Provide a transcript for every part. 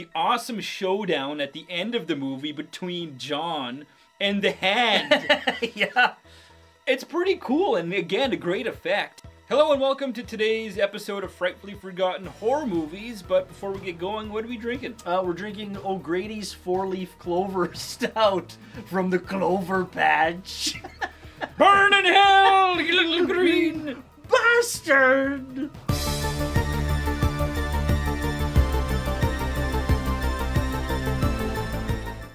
the awesome showdown at the end of the movie between John and the hand. yeah. It's pretty cool and again, a great effect. Hello and welcome to today's episode of Frightfully Forgotten Horror Movies. But before we get going, what are we drinking? Uh, we're drinking O'Grady's four leaf clover stout from the Clover Patch. Burn in hell, you little green Bastard!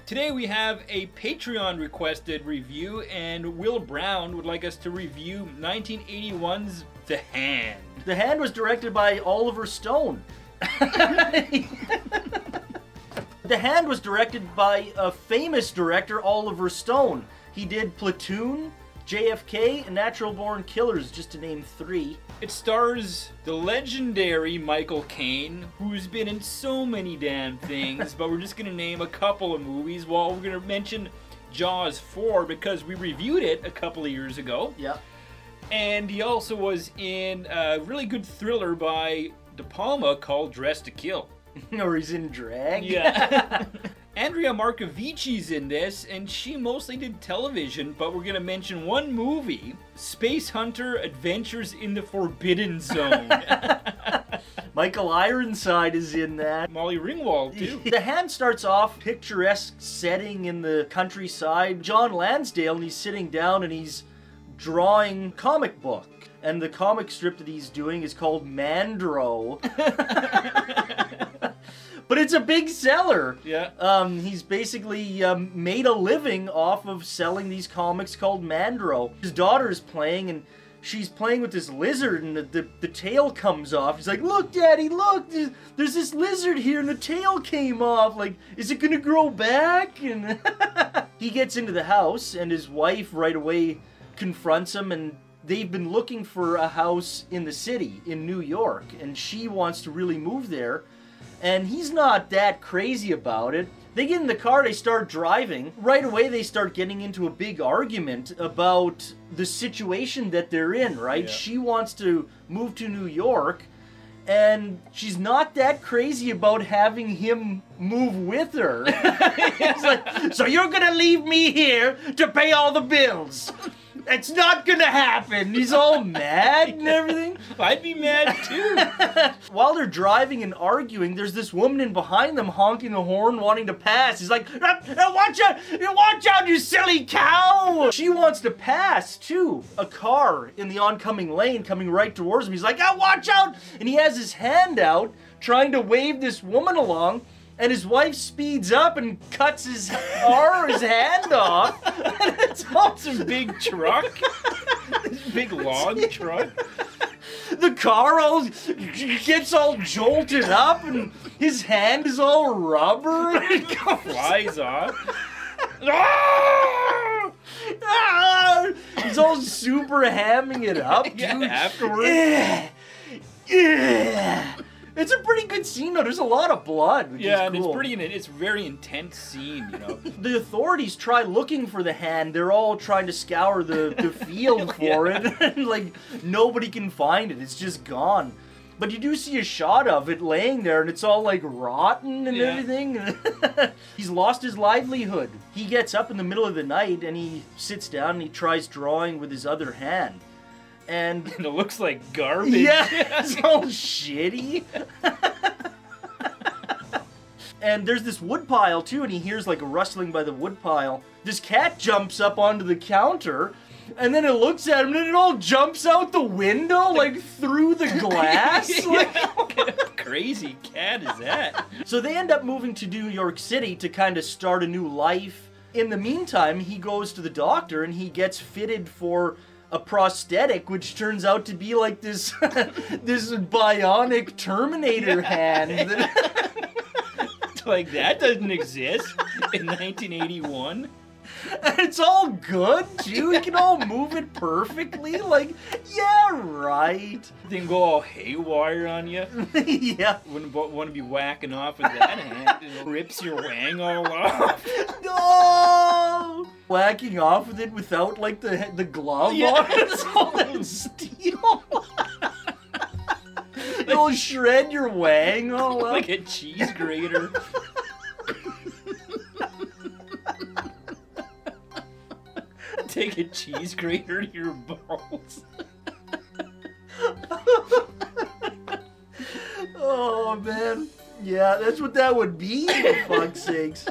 Today we have a Patreon requested review, and Will Brown would like us to review 1981's The Hand. The Hand was directed by Oliver Stone. the Hand was directed by a famous director, Oliver Stone. He did Platoon, JFK, and Natural Born Killers, just to name three. It stars the legendary Michael Caine, who's been in so many damn things, but we're just gonna name a couple of movies. Well, we're gonna mention Jaws 4 because we reviewed it a couple of years ago. Yeah. And he also was in a really good thriller by De Palma called Dress to Kill. or he's in drag. Yeah. Andrea Marcovicci's in this, and she mostly did television, but we're gonna mention one movie Space Hunter Adventures in the Forbidden Zone. Michael Ironside is in that. Molly Ringwald, too. The hand starts off picturesque setting in the countryside. John Lansdale, and he's sitting down and he's drawing comic book. And the comic strip that he's doing is called Mandro. but it's a big seller. Yeah. Um, he's basically um, made a living off of selling these comics called Mandro. His daughter is playing and she's playing with this lizard and the, the, the tail comes off. He's like, look, daddy, look, there's, there's this lizard here and the tail came off. Like, is it gonna grow back? And he gets into the house and his wife right away confronts him and they've been looking for a house in the city in New York and she wants to really move there and he's not that crazy about it. They get in the car, they start driving. Right away, they start getting into a big argument about the situation that they're in, right? Yeah. She wants to move to New York, and she's not that crazy about having him move with her. it's like, so you're gonna leave me here to pay all the bills. It's not gonna happen. He's all mad and everything. I'd be mad too. While they're driving and arguing, there's this woman in behind them honking the horn, wanting to pass. He's like, "Uh, uh, "Watch out! Watch out, you silly cow!" She wants to pass too. A car in the oncoming lane coming right towards him. He's like, "Oh, watch out!" And he has his hand out, trying to wave this woman along. And his wife speeds up and cuts his arm, his hand off. And it's awesome. big truck. This big log truck. the car all gets all jolted up and his hand is all rubber. and Flies off. Ah! Ah! He's all super hamming it up, Yeah, afterwards. Yeah. Yeah. It's a pretty good scene though. There's a lot of blood. Which Yeah, and it's pretty. It's a very intense scene, you know. The authorities try looking for the hand. They're all trying to scour the, the field for it. And like nobody can find it. It's just gone. But you do see a shot of it laying there and it's all like rotten and Yeah. everything. He's lost his livelihood. He gets up in the middle of the night and he sits down and he tries drawing with his other hand. And And it looks like garbage. yeah, it's all shitty. and there's this wood pile too, and he hears like a rustling by the wood pile. This cat jumps up onto the counter, and then it looks at him, and it all jumps out the window, like through the glass. Like- what kind of crazy cat is that? so they end up moving to New York City to kind of start a new life. In the meantime, he goes to the doctor and he gets fitted for a prosthetic, which turns out to be like this this bionic Terminator hand. Like that doesn't exist in 1981. And it's all good too. He can all move it perfectly. Like, yeah, right. Then go all haywire on you. yeah. Wouldn't want to be whacking off with that hand. It rips your wang all off. No! Whacking off with it without like the the glove Yeah. on. It's all that steel. It'll shred your wang oh, all up. like a cheese grater. Take a cheese grater to your balls. oh man. Yeah, that's what that would be, for fuck's sakes.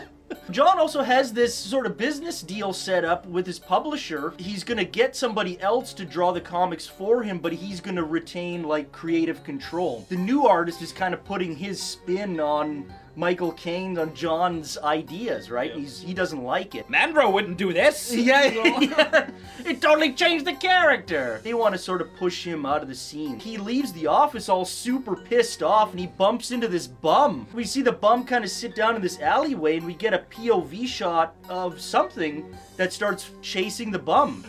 John also has this sort of business deal set up with his publisher. He's gonna get somebody else to draw the comics for him, but he's gonna retain like creative control. The new artist is kind of putting his spin on Michael Caine on John's ideas, right? Yeah. He's he doesn't like it. Mandro wouldn't do this. Yeah, yeah. it totally changed the character. They want to sort of push him out of the scene. He leaves the office all super pissed off and he bumps into this bum. We see the bum kind of sit down in this alleyway and we get a POV shot of something that starts chasing the bum.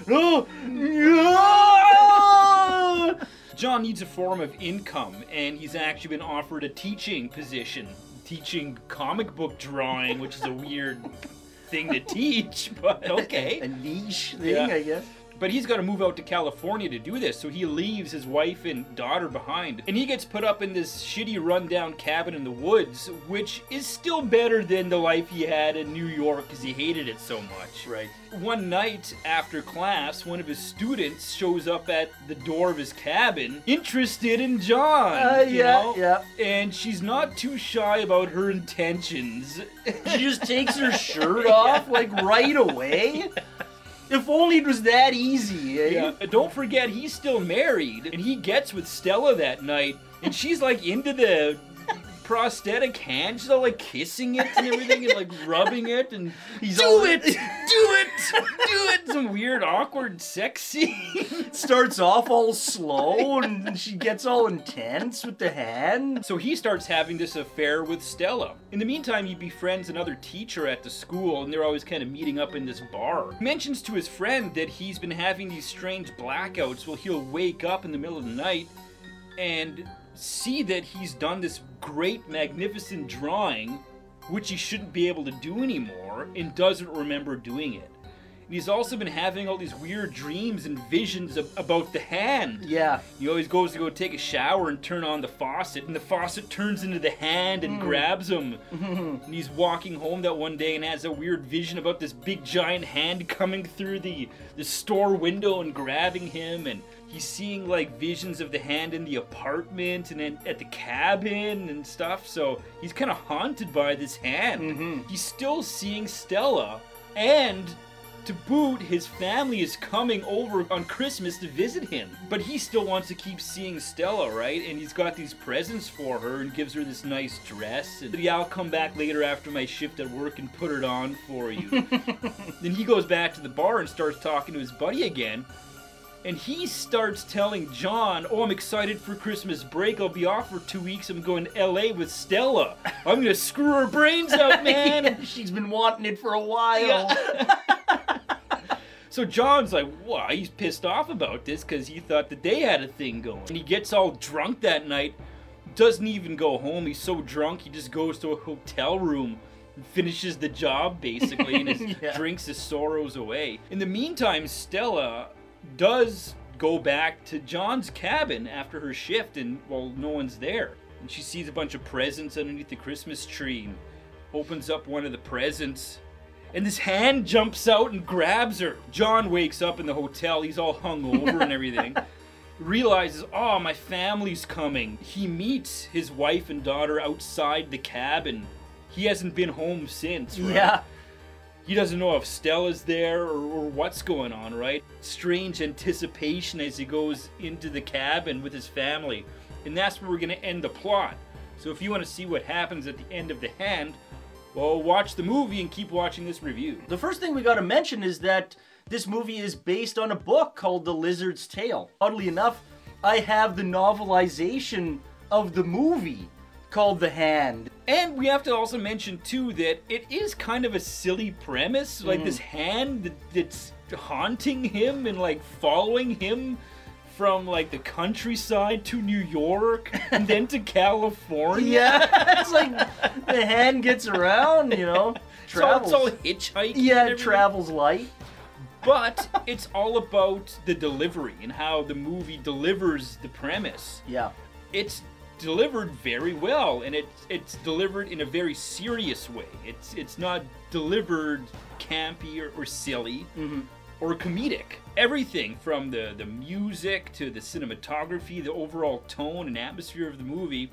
John needs a form of income, and he's actually been offered a teaching position, teaching comic book drawing, which is a weird thing to teach, but okay. a niche thing, Yeah. I guess. But he's got to move out to California to do this, so he leaves his wife and daughter behind. And he gets put up in this shitty rundown cabin in the woods, which is still better than the life he had in New York because he hated it so much. Right. One night after class, one of his students shows up at the door of his cabin, interested in John. Uh, yeah, know? yeah. And she's not too shy about her intentions. She just takes her shirt off like right away. If only it was that easy, eh? Yeah, don't forget he's still married, and he gets with Stella that night, and she's like into the prosthetic hand. She's all like kissing it and everything, and like rubbing it, and He's like do all- it, do it, do it. Some weird, awkward sex scene. starts off all slow and she gets all intense with the hand. So he starts having this affair with Stella. In the meantime, he befriends another teacher at the school, and they're always kind of meeting up in this bar. He mentions to his friend that he's been having these strange blackouts where he'll wake up in the middle of the night and see that he's done this great, magnificent drawing, which he shouldn't be able to do anymore, and doesn't remember doing it. And he's also been having all these weird dreams and visions of, about the hand. Yeah. He always goes to go take a shower and turn on the faucet, and the faucet turns into the hand and grabs him. and he's walking home that one day and has a weird vision about this big giant hand coming through the, the store window and grabbing him. And he's seeing like visions of the hand in the apartment and then at the cabin and stuff. So he's kind of haunted by this hand. Mhm. He's still seeing Stella, and to boot, his family is coming over on Christmas to visit him. But he still wants to keep seeing Stella, right? And he's got these presents for her and gives her this nice dress. And yeah, I'll come back later after my shift at work and put it on for you. then he goes back to the bar and starts talking to his buddy again. And he starts telling John, Oh, I'm excited for Christmas break. I'll be off for two weeks. I'm going to LA with Stella. I'm going to screw her brains out, man. She's been wanting it for a while. Yeah. so John's like, why? He's pissed off about this because he thought that they had a thing going. And he gets all drunk that night. Doesn't even go home. He's so drunk he just goes to a hotel room. and Finishes the job basically and his, Yeah. drinks his sorrows away. In the meantime, Stella does go back to John's cabin after her shift, and well, no one's there. And she sees a bunch of presents underneath the Christmas tree. And opens up one of the presents, and this hand jumps out and grabs her. John wakes up in the hotel. He's all hungover and everything. Realizes, oh, my family's coming. He meets his wife and daughter outside the cabin. He hasn't been home since, right? Yeah. He doesn't know if Stella's there or, or what's going on, right? Strange anticipation as he goes into the cabin with his family. And that's where we're going to end the plot. So if you want to see what happens at the end of The Hand, well, watch the movie and keep watching this review. The first thing we gotta mention is that this movie is based on a book called The Lizard's Tale. Oddly enough, I have the novelization of the movie called The Hand. And we have to also mention, too, that it is kind of a silly premise. Like mm. this hand that, that's haunting him and, like, following him from, like, the countryside to New York and then to California. Yeah, it's like the hand gets around, you know, It's all, travels. it's all hitchhiking. yeah, travels light. But it's all about the delivery and how the movie delivers the premise. Yeah. It's delivered very well, and it's it's delivered in a very serious way. It's it's not delivered campy or, or silly Mm-hmm. Or comedic. Everything from the the music to the cinematography, the overall tone and atmosphere of the movie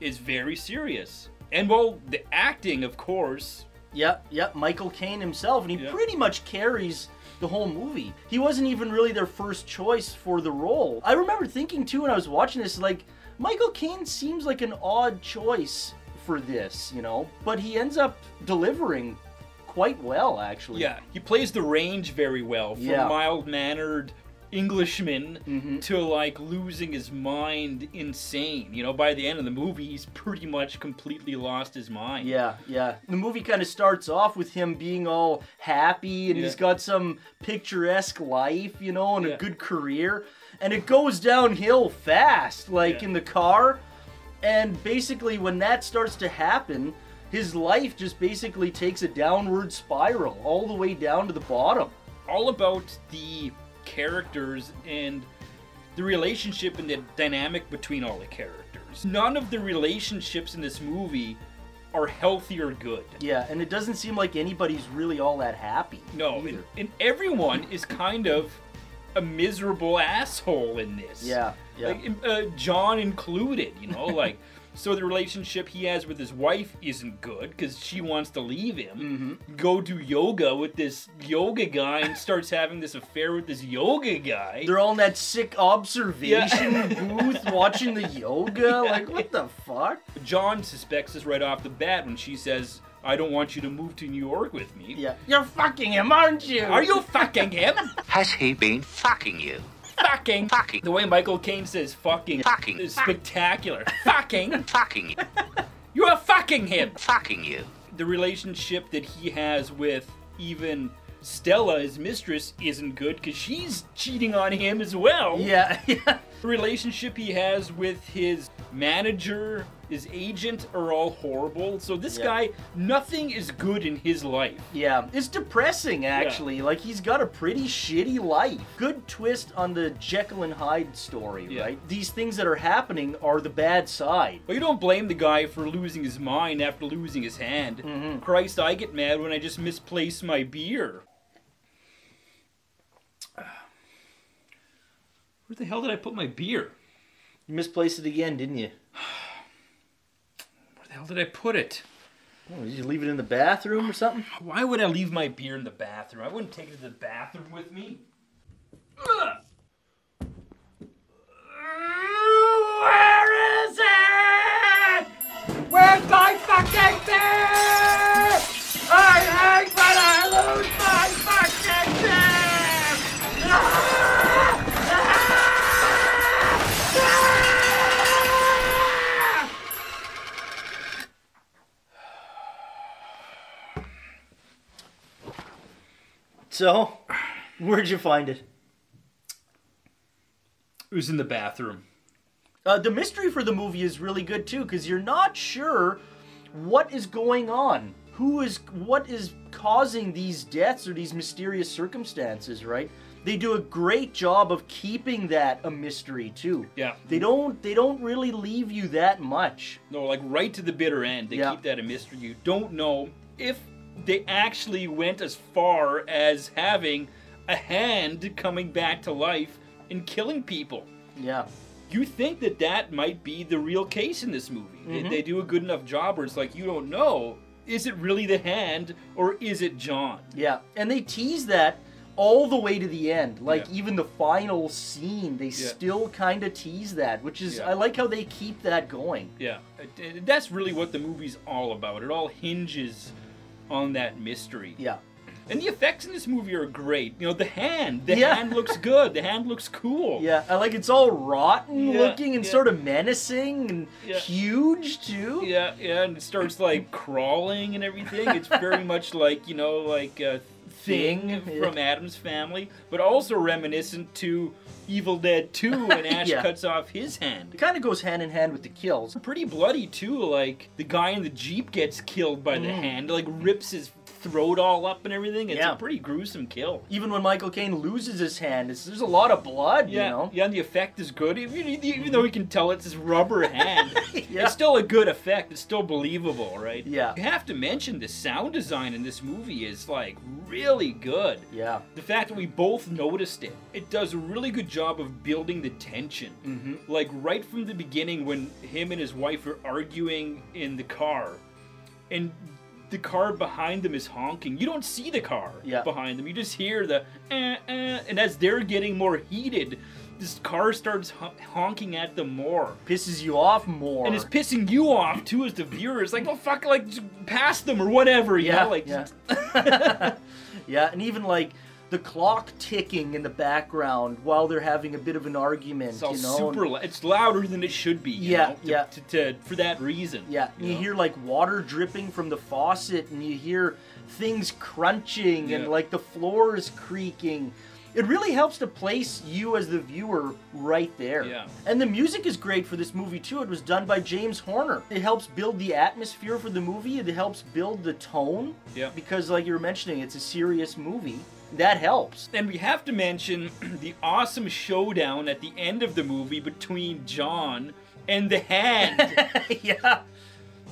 is very serious. And well, the acting, of course, Yep, yep, Michael Caine himself, and he Yeah. pretty much carries the whole movie. He wasn't even really their first choice for the role. I remember thinking too when I was watching this, like, Michael Caine seems like an odd choice for this, you know? But he ends up delivering quite well, actually. Yeah, he plays the range very well from Yeah. mild mannered Englishman Mhm. to like losing his mind insane. You know, by the end of the movie, he's pretty much completely lost his mind. Yeah, yeah. The movie kind of starts off with him being all happy and Yeah. he's got some picturesque life, you know, and Yeah. a good career. And it goes downhill fast, like Yeah. in the car. And basically, when that starts to happen, his life just basically takes a downward spiral all the way down to the bottom. All about the characters and the relationship and the dynamic between all the characters. None of the relationships in this movie are healthy or good. Yeah, and it doesn't seem like anybody's really all that happy. No, and, and everyone is kind of a miserable asshole in this. Yeah, yeah. Like uh, John included, you know, like so the relationship he has with his wife isn't good because she wants to leave him. Mm-hmm. Go do yoga with this yoga guy and starts having this affair with this yoga guy. They're all in that sick observation booth watching the yoga. Like, what the fuck? John suspects this right off the bat when she says, "I don't want you to move to New York with me." Yeah. You're fucking him, aren't you? Are you fucking him? Has he been fucking you? Fucking. Fucking. The way Michael Caine says "fucking" Fucking. is spectacular. fucking. Fucking you. You're fucking him. Fucking you. the relationship that he has with even Stella, his mistress, isn't good because she's cheating on him as well. Yeah, yeah. The relationship he has with his manager, his agent, are all horrible. So this Yeah. guy, nothing is good in his life. Yeah, it's depressing actually. Like he's got a pretty shitty life. Good twist on the Jekyll and Hyde story, Yeah. right? These things that are happening are the bad side. But you don't blame the guy for losing his mind after losing his hand. Mhm. Christ, I get mad when I just misplace my beer. Where the hell did I put my beer? You misplaced it again, didn't you? Hell did I put it? Oh, did you leave it in the bathroom or something? Why would I leave my beer in the bathroom? I wouldn't take it to the bathroom with me. You find it? It was in the bathroom. Uh, the mystery for the movie is really good too, because you're not sure what is going on, who is, what is causing these deaths or these mysterious circumstances. Right? They do a great job of keeping that a mystery too. Yeah. They don't, they don't really leave you that much. No, like right to the bitter end. They Yeah. keep that a mystery. You don't know if they actually went as far as having a hand coming back to life and killing people. Yeah. You think that that might be the real case in this movie. They- Mhm. They, do a good enough job where it's like you don't know is it really the hand or is it John? Yeah, and they tease that all the way to the end. Like Yeah. even the final scene, they Yeah. still kind of tease that, which is Yeah. I like how they keep that going. Yeah, it- that's really what the movie's all about. It all hinges on that mystery. Yeah. And the effects in this movie are great. You know, the hand, the Yeah. hand looks good. The hand looks cool. Yeah, I like it's all rotten Yeah, looking and yeah. sort of menacing and Yeah. huge too. Yeah, yeah, and it starts like crawling and everything. It's very much like you know, like a thing Thing, from Addams Family, but also reminiscent to Evil Dead 2 when Ash Yeah. cuts off his hand. It kind of goes hand in hand with the kills. Pretty bloody too. Like the guy in the jeep gets killed by the Mm. hand, like rips his throat all up and everything. It's Yeah. a pretty gruesome kill. Even when Michael Caine loses his hand, it's, there's a lot of blood, Yeah, you know? yeah, and the effect is good. Even, even though we can tell it's his rubber hand, Yeah. it's still a good effect. It's still believable, right? Yeah. You have to mention the sound design in this movie is like really good. Yeah. The fact that we both noticed it, it does a really good job of building the tension. Mm-hmm. Like right from the beginning when him and his wife are arguing in the car, and the car behind them is honking. You don't see the car Yeah. behind them. You just hear the eh, eh, and as they're getting more heated, this car starts honking at them more. Pisses you off more. And it's pissing you off too as the viewer. It's like, well, fuck, like just pass them or whatever. You yeah, know? like yeah. yeah, and even like the clock ticking in the background while they're having a bit of an argument, It's all you know? super. and- It's louder than it should be. You Yeah, know, to, yeah. To, to, for that reason. Yeah, you know? hear like water dripping from the faucet, and you hear things crunching, and like the floor is creaking. It really helps to place you as the viewer right there. Yeah. And the music is great for this movie too. It was done by James Horner. It helps build the atmosphere for the movie. It helps build the tone. Yeah. Because like you were mentioning, it's a serious movie. That helps. And we have to mention the awesome showdown at the end of the movie between John and the hand. yeah.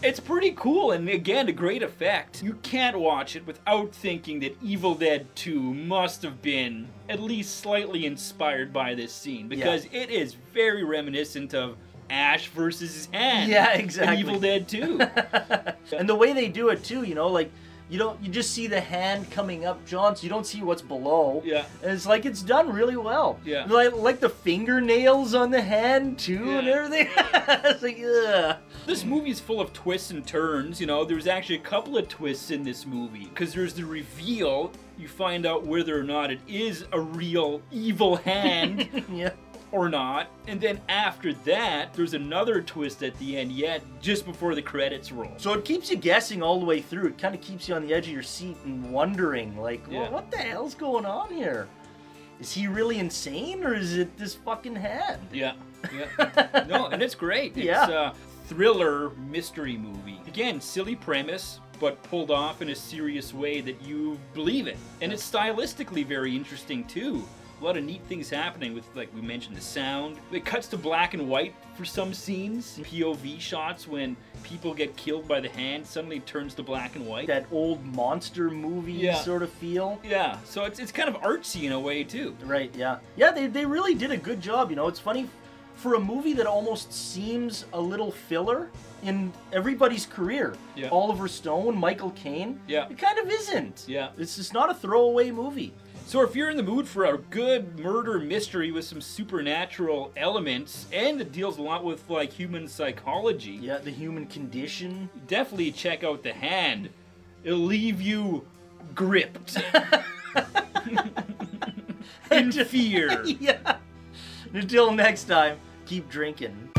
it's pretty cool, and again, a great effect. You can't watch it without thinking that Evil Dead 2 must have been at least slightly inspired by this scene because it is very reminiscent of Ash versus his hand. Yeah, exactly. Evil Dead 2. and the way they do it too, you know, like you don't you just see the hand coming up, John, so you don't see what's below. Yeah. And it's like it's done really well. Yeah. Like like the fingernails on the hand too and everything. it's like ugh. This movie is full of twists and turns. You know, there's actually a couple of twists in this movie because there's the reveal. You find out whether or not it is a real evil hand yeah. Or not, and then after that, there's another twist at the end. Yet, just before the credits roll. So it keeps you guessing all the way through. It kind of keeps you on the edge of your seat and wondering, like, well, Yeah. what the hell's going on here? Is he really insane, or is it this fucking head? Yeah, yeah. no, and it's great. It's Yeah. a thriller mystery movie. Again, silly premise, but pulled off in a serious way that you believe it. And it's stylistically very interesting too. A lot of neat things happening with, like we mentioned, the sound. It cuts to black and white for some scenes. POV shots when people get killed by the hand suddenly turns to black and white. That old monster movie Yeah. sort of feel. Yeah, so it's, it's kind of artsy in a way too. Right, yeah. Yeah, they, they really did a good job, you know. It's funny, for a movie that almost seems a little filler in everybody's career. Yeah. Oliver Stone, Michael Caine. Yeah. It kind of isn't. Yeah. It's just not a throwaway movie. So if you're in the mood for a good murder mystery with some supernatural elements and that deals a lot with like human psychology, Yeah, the human condition. definitely check out The Hand. It'll leave you gripped in fear. yeah. Until next time, keep drinking.